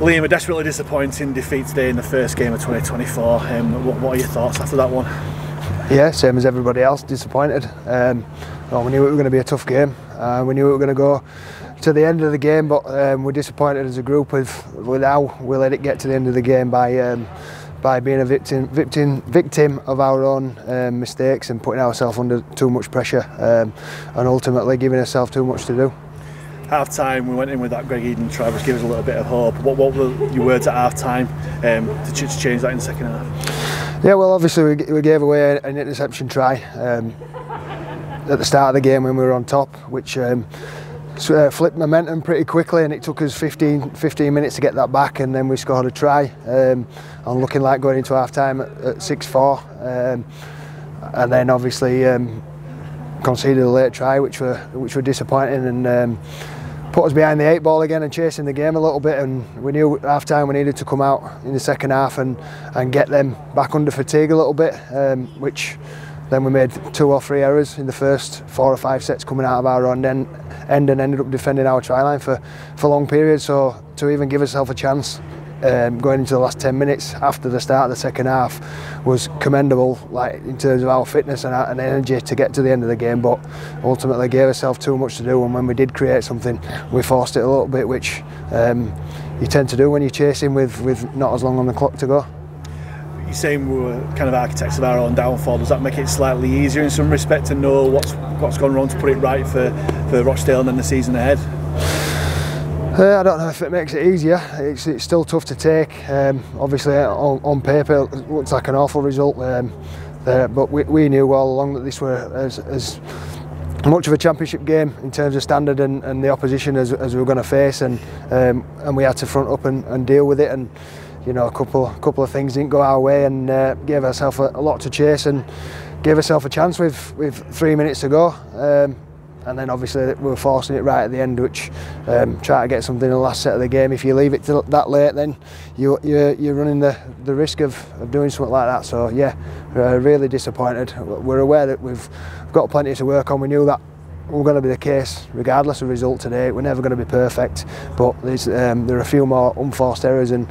Liam, a desperately disappointing defeat today in the first game of 2024. Um, what, what, are your thoughts after that one? Yeah, same as everybody else, disappointed. Um, well, we knew it was going to be a tough game. Uh, we knew it was going to go to the end of the game, but um, we're disappointed as a group with, with how we let it get to the end of the game by um, by being a victim victim victim of our own um, mistakes and putting ourselves under too much pressure um, and ultimately giving ourselves too much to do half time we went in with that Greg Eden try which gave us a little bit of hope. What, what were your words at half time um, to, to, change that in the second half? Yeah well obviously we, we gave away an interception try um, at the start of the game when we were on top which um, uh, flipped momentum pretty quickly and it took us 15, 15 minutes to get that back and then we scored a try um, and looking like going into half time at, at 6-4 um, and then obviously um, conceded a late try which were which were disappointing and um, put us behind the eight ball again and chasing the game a little bit and we knew half time we needed to come out in the second half and and get them back under fatigue a little bit um, which then we made two or three errors in the first four or five sets coming out of our end, end and ended up defending our try line for, for long periods. So to even give ourselves a chance um, going into the last 10 minutes after the start of the second half was commendable like in terms of our fitness and, and energy to get to the end of the game but ultimately gave ourselves too much to do and when we did create something we forced it a little bit which um, you tend to do when you're chasing with, with not as long on the clock to go. You're saying we were kind of architects of our own downfall. Does that make it slightly easier in some respect to know what's what's gone wrong to put it right for, for Rochdale and then the season ahead? Uh, I don't know if it makes it easier. It's, it's still tough to take. Um, obviously, on, on, paper, it looks like an awful result. Um, there, but we, we, knew all along that this were as, as, much of a championship game in terms of standard and, and the opposition as, as, we were going to face, and um, and we had to front up and, and, deal with it. And you know, a couple couple of things didn't go our way, and uh, gave ourselves a, a, lot to chase, and gave ourselves a chance with with three minutes to go. Um, and then obviously we were forcing it right at the end, which um, try to get something in the last set of the game. If you leave it till that late, then you, you're, you're running the, the risk of, of doing something like that. So yeah, uh, really disappointed. We're aware that we've got plenty to work on. We knew that we're going to be the case regardless of result today. We're never going to be perfect, but um, there are a few more unforced errors and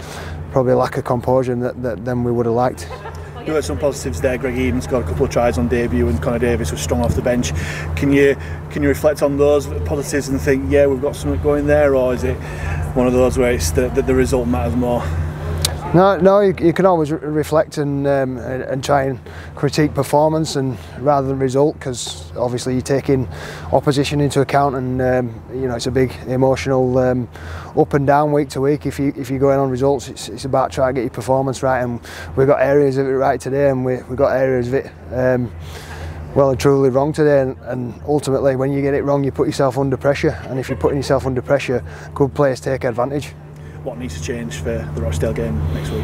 probably lack of composure that, that, than we would have liked there were some positives there. Greg Eden got a couple of tries on debut, and Connor Davis was strong off the bench. Can you can you reflect on those positives and think, yeah, we've got something going there, or is it one of those where it's the, the, the result matters more? No, no, you, you can always re reflect and, um, and, and try and critique performance and rather than result because obviously you're taking opposition into account and um, you know it's a big emotional um, up and down week to week. If you if you're going on results, it's, it's about trying to get your performance right and we've got areas of it right today and we we've got areas of it. Um, well and truly wrong today and, and, ultimately when you get it wrong you put yourself under pressure and if you're putting yourself under pressure good players take advantage what needs to change for the Rochdale game next week?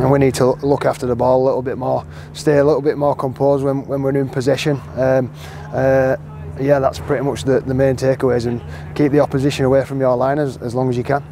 And we need to look after the ball a little bit more, stay a little bit more composed when, when we're in possession. Um, uh, yeah, that's pretty much the, the main takeaways and keep the opposition away from your line as, as long as you can.